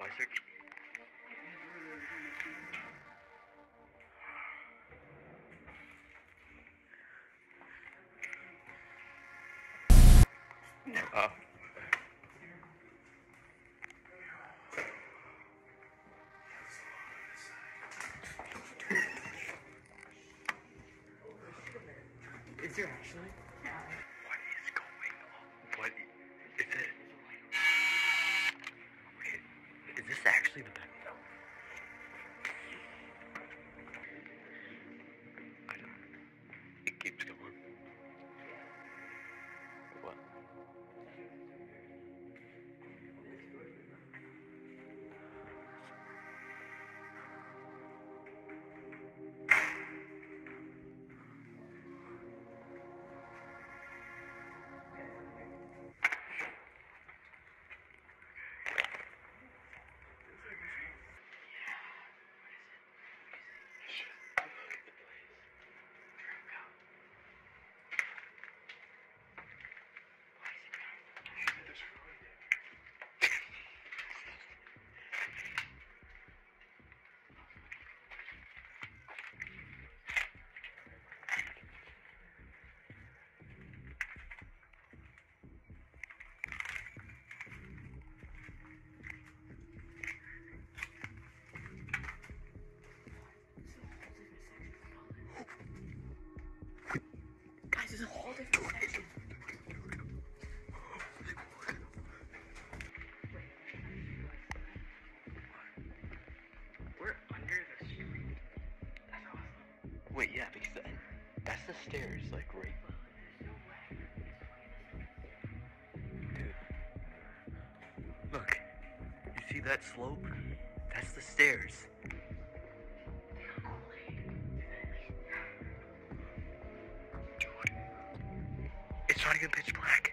Isaac? Uh. Is there actually? Wait, yeah, because that, that's the stairs, like right. Dude, look. You see that slope? That's the stairs. It's not even pitch black.